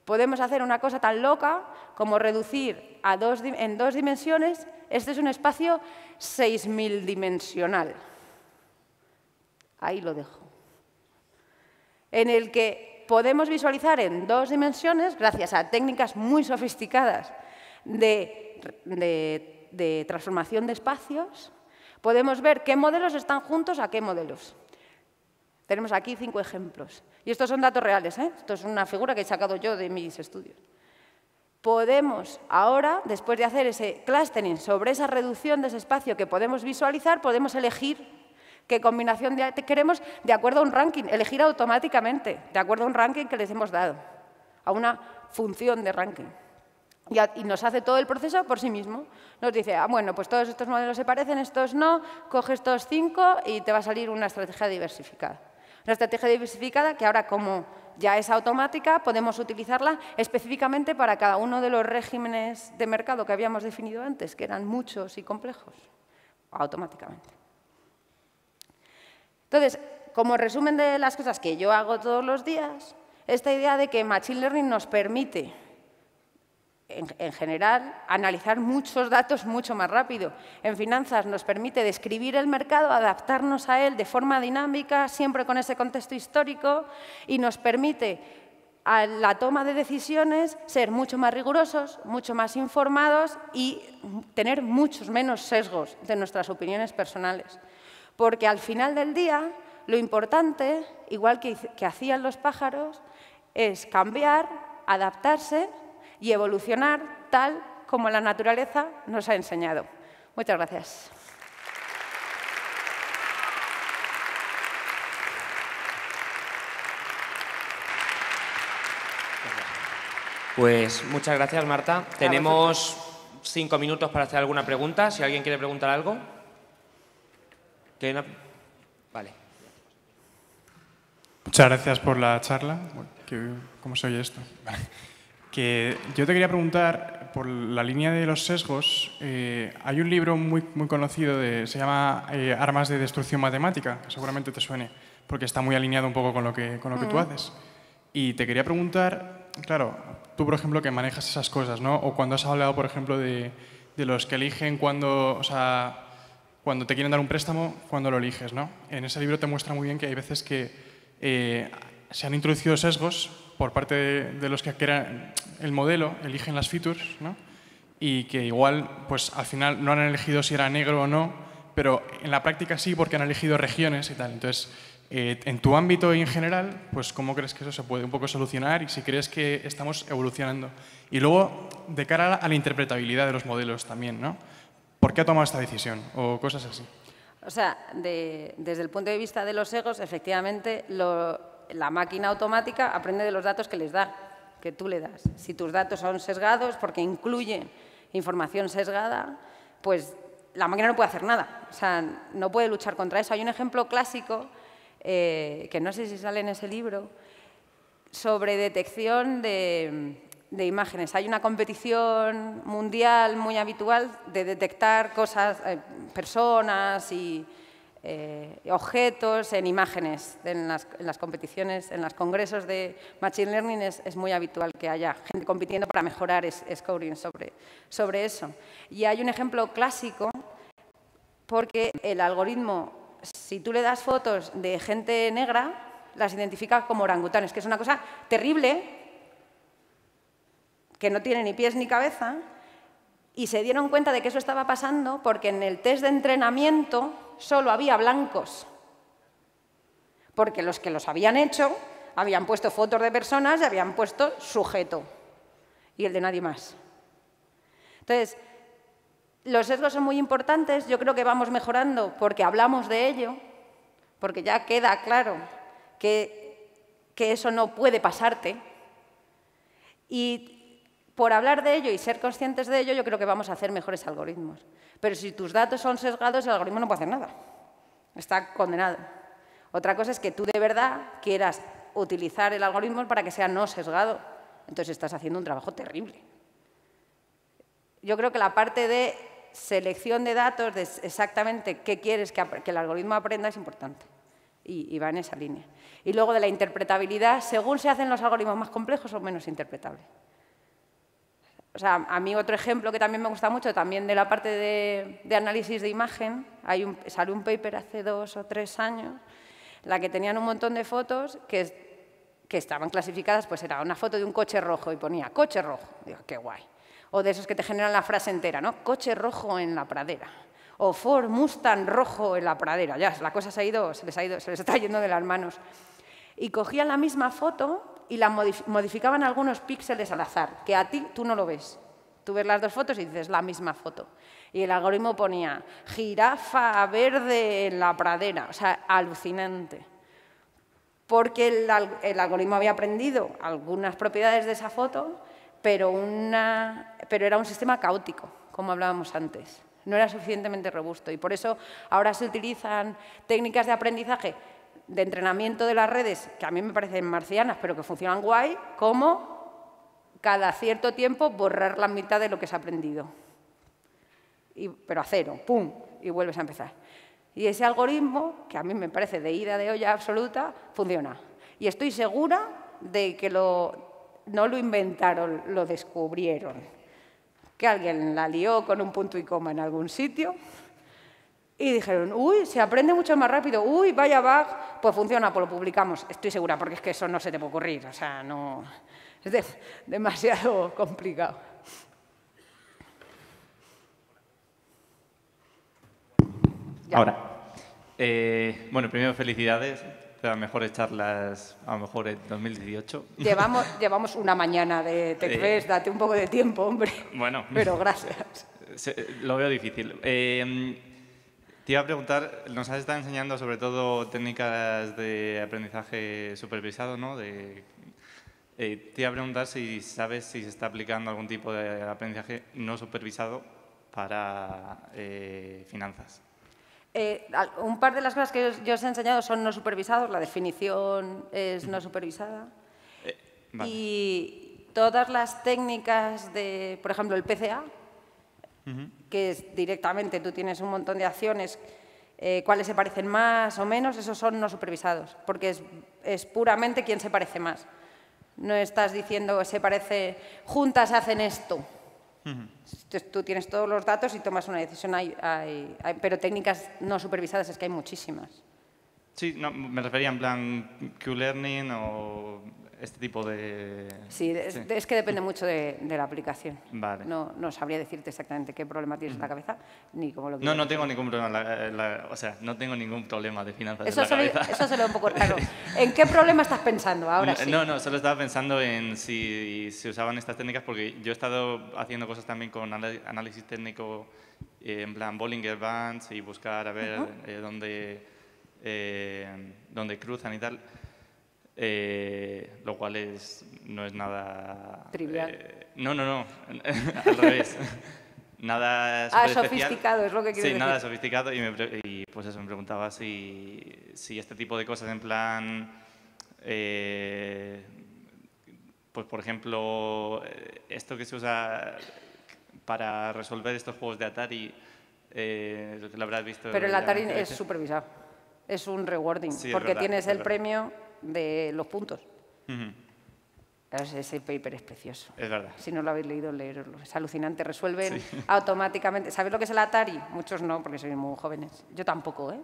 Podemos hacer una cosa tan loca como reducir a dos, en dos dimensiones. Este es un espacio 6.000 dimensional. Ahí lo dejo. En el que podemos visualizar en dos dimensiones, gracias a técnicas muy sofisticadas de, de transformación de espacios, podemos ver qué modelos están juntos a qué modelos. Tenemos aquí cinco ejemplos. Y estos son datos reales, ¿eh? esto es una figura que he sacado yo de mis estudios. Podemos ahora, después de hacer ese clustering sobre esa reducción de ese espacio que podemos visualizar, podemos elegir qué combinación de queremos de acuerdo a un ranking, elegir automáticamente, de acuerdo a un ranking que les hemos dado, a una función de ranking. Y, nos hace todo el proceso por sí mismo. Nos dice, ah, bueno, pues todos estos modelos se parecen, estos no, coge estos cinco y te va a salir una estrategia diversificada. Una estrategia diversificada que ahora, como ya es automática, podemos utilizarla específicamente para cada uno de los regímenes de mercado que habíamos definido antes, que eran muchos y complejos, automáticamente. Entonces, como resumen de las cosas que yo hago todos los días, esta idea de que Machine Learning nos permite en, general, analizar muchos datos mucho más rápido. En finanzas nos permite describir el mercado, adaptarnos a él de forma dinámica, siempre con ese contexto histórico, y nos permite a la toma de decisiones ser mucho más rigurosos, mucho más informados y tener muchos menos sesgos de nuestras opiniones personales. Porque al final del día, lo importante, igual que, que hacían los pájaros, es cambiar, adaptarse y evolucionar tal como la naturaleza nos ha enseñado. Muchas gracias. Pues muchas gracias, Marta. Tenemos cinco minutos para hacer alguna pregunta. Si alguien quiere preguntar algo. Vale. Muchas gracias por la charla. ¿Cómo se oye esto? Que yo te quería preguntar, por la línea de los sesgos, eh, hay un libro muy, muy conocido, de, se llama eh, Armas de Destrucción Matemática, que seguramente te suene, porque está muy alineado un poco con lo que, con lo que tú haces. Y te quería preguntar, claro, tú por ejemplo que manejas esas cosas, ¿no? O cuando has hablado, por ejemplo, de, de los que eligen cuando, o sea, cuando te quieren dar un préstamo, cuando lo eliges, ¿no? En ese libro te muestra muy bien que hay veces que eh, se han introducido sesgos por parte de, los que crean el modelo, eligen las features, ¿no? y que igual pues al final no han elegido si era negro o no, pero en la práctica sí porque han elegido regiones y tal. Entonces, eh, en tu ámbito y en general, pues ¿cómo crees que eso se puede un poco solucionar y si crees que estamos evolucionando? Y luego, de cara a la interpretabilidad de los modelos también, ¿no? ¿Por qué ha tomado esta decisión? O cosas así. O sea, desde el punto de vista de los egos, efectivamente, lo, la máquina automática aprende de los datos que les da, que tú le das. Si tus datos son sesgados porque incluyen información sesgada, pues la máquina no puede hacer nada, o sea, no puede luchar contra eso. Hay un ejemplo clásico, eh, que no sé si sale en ese libro, sobre detección de, imágenes. Hay una competición mundial muy habitual de detectar cosas, eh, personas y eh, objetos en imágenes. En las, competiciones, en los congresos de Machine Learning es, muy habitual que haya gente compitiendo para mejorar scoring sobre, sobre eso. Y hay un ejemplo clásico porque el algoritmo, si tú le das fotos de gente negra, las identifica como orangutanes, que es una cosa terrible, que no tiene ni pies ni cabeza, y se dieron cuenta de que eso estaba pasando porque en el test de entrenamiento solo había blancos, porque los que los habían hecho habían puesto fotos de personas y habían puesto sujeto, y el de nadie más. Entonces, los sesgos son muy importantes, yo creo que vamos mejorando porque hablamos de ello, porque ya queda claro que, que eso no puede pasarte. Y por hablar de ello y ser conscientes de ello, yo creo que vamos a hacer mejores algoritmos. Pero si tus datos son sesgados, el algoritmo no puede hacer nada. Está condenado. Otra cosa es que tú de verdad quieras utilizar el algoritmo para que sea no sesgado. Entonces estás haciendo un trabajo terrible. Yo creo que la parte de selección de datos, de exactamente qué quieres que, el algoritmo aprenda, es importante. Y, va en esa línea. Y luego de la interpretabilidad, según se hacen los algoritmos más complejos o menos interpretables. O sea, a mí otro ejemplo que también me gusta mucho, también de la parte de, análisis de imagen, hay salió un paper hace dos o tres años, la que tenían un montón de fotos que, que estaban clasificadas, pues era una foto de un coche rojo y ponía coche rojo. Digo, qué guay. O de esos que te generan la frase entera, ¿no? Coche rojo en la pradera. O Ford Mustang rojo en la pradera. Ya, la cosa se, ha ido, se, les ha ido, se les está yendo de las manos. Y cogían la misma foto y la modificaban algunos píxeles al azar, que a ti tú no lo ves. Tú ves las dos fotos y dices la misma foto. Y el algoritmo ponía jirafa verde en la pradera. O sea, alucinante. Porque el, el algoritmo había aprendido algunas propiedades de esa foto pero, una, pero era un sistema caótico, como hablábamos antes. No era suficientemente robusto y por eso ahora se utilizan técnicas de aprendizaje de entrenamiento de las redes, que a mí me parecen marcianas, pero que funcionan guay, como cada cierto tiempo borrar la mitad de lo que se ha aprendido. Y, pero a cero, ¡pum! Y vuelves a empezar. Y ese algoritmo, que a mí me parece de ida de olla absoluta, funciona. Y estoy segura de que lo, no lo inventaron, lo descubrieron. Que alguien la lió con un punto y coma en algún sitio y dijeron, uy, se aprende mucho más rápido, uy, vaya bug, pues funciona, pues lo publicamos. Estoy segura, porque es que eso no se te puede ocurrir, o sea, no, es demasiado complicado. Ahora, eh, bueno, primero felicidades de las mejores charlas, a lo mejor en 2018. Llevamos, [LAUGHS] llevamos una mañana de TechFest, date un poco de tiempo, hombre. Bueno. Pero gracias. lo veo difícil. Eh, te iba a preguntar, nos has estado enseñando sobre todo técnicas de aprendizaje supervisado, ¿no? De, eh, te iba a preguntar si sabes si se está aplicando algún tipo de aprendizaje no supervisado para eh, finanzas. Eh, un par de las cosas que yo os he enseñado son no supervisados, la definición es no supervisada. Y todas las técnicas de, por ejemplo, el PCA, que es directamente tú tienes un montón de acciones, eh, cuáles se parecen más o menos, esos son no supervisados, porque es, es puramente quién se parece más. No estás diciendo se parece, juntas hacen esto. Tú tienes todos los datos y tomas una decisión, pero técnicas no supervisadas es que hay muchísimas. Sí, no, me refería en plan Q-Learning o este tipo de... Sí, es, que depende mucho de, la aplicación. Vale. No, no, sabría decirte exactamente qué problema tienes en la cabeza ni cómo lo No, no tengo ningún problema, o sea, no tengo ningún problema de finanzas eso en la cabeza. Eso se lo un poco raro. [LAUGHS] ¿En qué problema estás pensando ahora no, sí? No, no, solo estaba pensando en si se usaban estas técnicas porque yo he estado haciendo cosas también con análisis técnico eh, en plan Bollinger Bands y buscar a ver eh, dónde, eh, dónde cruzan y tal. Eh, lo cual es, no es nada... Trivial. Eh, no, no, no, [LAUGHS] al revés. nada Ah, sofisticado es lo que quiero sí, nada sofisticado y, y, pues eso, me preguntaba si, si este tipo de cosas en plan... Eh, pues por ejemplo, esto que se usa para resolver estos juegos de Atari, lo habrás visto... Pero el Atari es supervisado, es un rewarding, porque tienes el premio de los puntos. Ese paper es precioso. Es verdad. Si no lo habéis leído, leerlo. Es alucinante. Resuelven [LAUGHS] automáticamente. ¿Sabéis lo que es el Atari? Muchos no, porque sois muy jóvenes. Yo tampoco, ¿eh?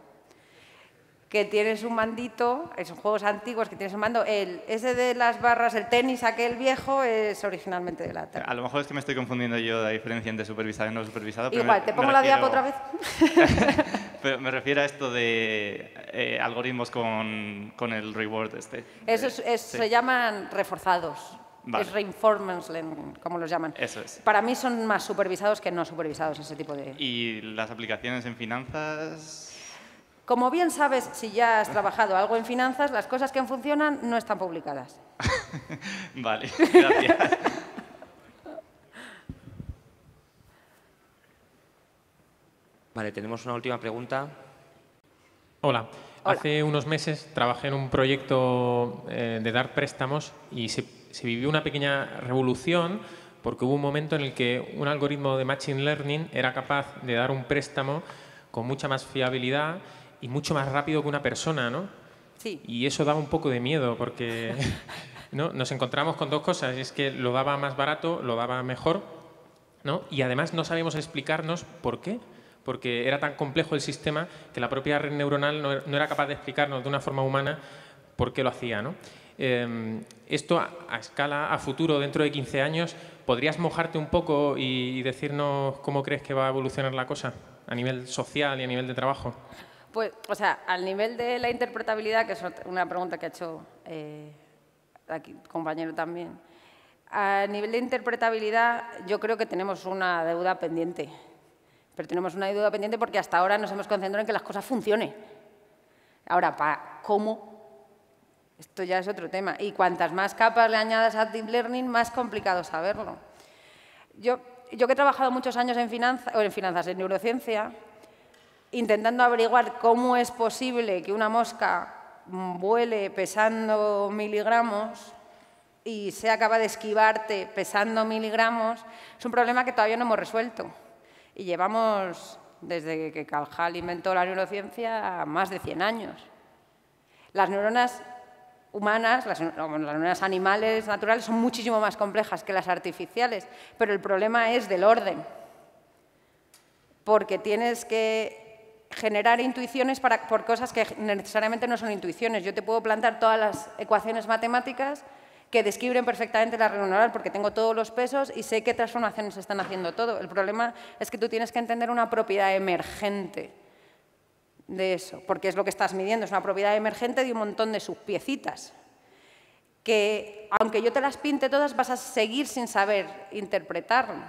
que tienes un mandito, esos juegos antiguos que tienes un mando, el, ese de las barras, el tenis, aquel viejo, es originalmente de la Atari. A lo mejor es que me estoy confundiendo yo de la diferencia entre supervisado y no supervisado. Igual, ¿te pongo la diapo otra vez? [LAUGHS] [LAUGHS] pero me refiero a esto de eh, algoritmos con, con, el reward este. Eso se llaman reforzados. Es reinforcement learning, como los llaman. Eso es. Para mí son más supervisados que no supervisados ese tipo de... ¿Y las aplicaciones en finanzas? Como bien sabes, si ya has trabajado algo en finanzas, las cosas que funcionan no están publicadas. [LAUGHS] vale, [LAUGHS] gracias. Vale, tenemos una última pregunta. Hola. Hace unos meses trabajé en un proyecto eh, de dar préstamos y se, se vivió una pequeña revolución porque hubo un momento en el que un algoritmo de Machine Learning era capaz de dar un préstamo con mucha más fiabilidad y mucho más rápido que una persona, ¿no? Sí. Y eso daba un poco de miedo porque [LAUGHS] ¿no? nos encontramos con dos cosas, es que lo daba más barato, lo daba mejor, ¿no? Y además no sabíamos explicarnos por qué, porque era tan complejo el sistema que la propia red neuronal no, era capaz de explicarnos de una forma humana por qué lo hacía, ¿no? Em, esto a, escala, a futuro, dentro de 15 años, ¿podrías mojarte un poco y decirnos cómo crees que va a evolucionar la cosa a nivel social y a nivel de trabajo? Pues, o sea, al nivel de la interpretabilidad, que es una pregunta que ha hecho eh, aquí compañero también, a nivel de interpretabilidad yo creo que tenemos una deuda pendiente. Pero tenemos una deuda pendiente porque hasta ahora nos hemos concentrado en que las cosas funcionen. Ahora, ¿para cómo? Esto ya es otro tema. Y cuantas más capas le añadas a Deep Learning, más complicado saberlo. Yo, yo que he trabajado muchos años en, finanza, o en finanzas, en neurociencia, intentando averiguar cómo es posible que una mosca vuele pesando miligramos y sea capaz de esquivarte pesando miligramos, es un problema que todavía no hemos resuelto. Y llevamos, desde que Caljal inventó la neurociencia, más de 100 años. Las neuronas humanas, las, las, neuronas animales naturales son muchísimo más complejas que las artificiales, pero el problema es del orden, porque tienes que generar intuiciones para, por cosas que necesariamente no son intuiciones. Yo te puedo plantar todas las ecuaciones matemáticas que describen perfectamente la red neuronal porque tengo todos los pesos y sé qué transformaciones están haciendo todo. El problema es que tú tienes que entender una propiedad emergente de eso, porque es lo que estás midiendo, es una propiedad emergente de un montón de subpiecitas que, aunque yo te las pinte todas, vas a seguir sin saber interpretarlo.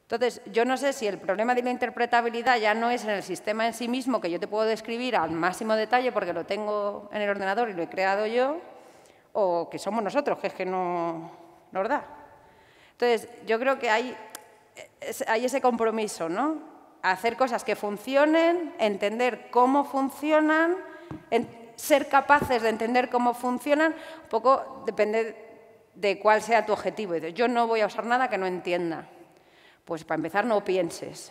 Entonces, yo no sé si el problema de la interpretabilidad ya no es en el sistema en sí mismo, que yo te puedo describir al máximo detalle porque lo tengo en el ordenador y lo he creado yo, o que somos nosotros, que es que no nos da. Entonces, yo creo que hay, hay ese compromiso, ¿no? Hacer cosas que funcionen, entender cómo funcionan, ser capaces de entender cómo funcionan, un poco depende de cuál sea tu objetivo. Yo no voy a usar nada que no entienda. Pues para empezar no pienses,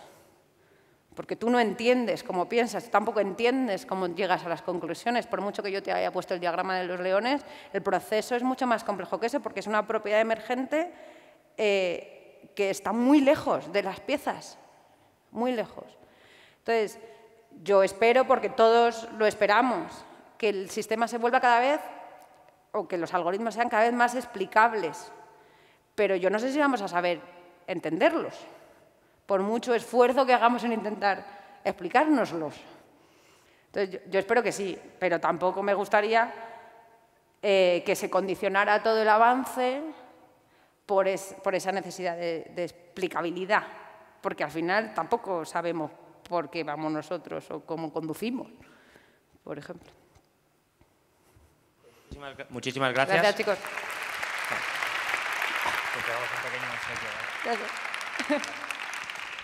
porque tú no entiendes cómo piensas, tampoco entiendes cómo llegas a las conclusiones. Por mucho que yo te haya puesto el diagrama de los leones, el proceso es mucho más complejo que eso, porque es una propiedad emergente eh, que está muy lejos de las piezas, muy lejos. Entonces, yo espero, porque todos lo esperamos, que el sistema se vuelva cada vez, o que los algoritmos sean cada vez más explicables. Pero yo no sé si vamos a saber entenderlos, por mucho esfuerzo que hagamos en intentar explicárnoslos. Entonces, yo, espero que sí, pero tampoco me gustaría eh, que se condicionara todo el avance por, esa necesidad de, explicabilidad, porque al final tampoco sabemos por qué vamos nosotros o cómo conducimos, por ejemplo. Muchísimas, gracias. Gracias, chicos.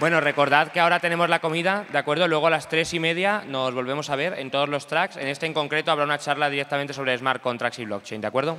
Bueno, recordad que ahora tenemos la comida, ¿de acuerdo? Luego a las tres y media nos volvemos a ver en todos los tracks. En este en concreto habrá una charla directamente sobre smart contracts y blockchain, ¿de acuerdo?